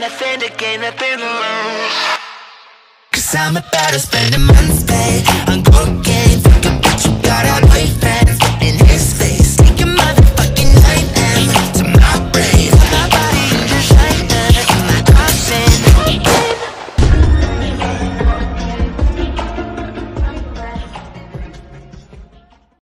nothing to gain, nothing to lose. Cause I'm about to spend a month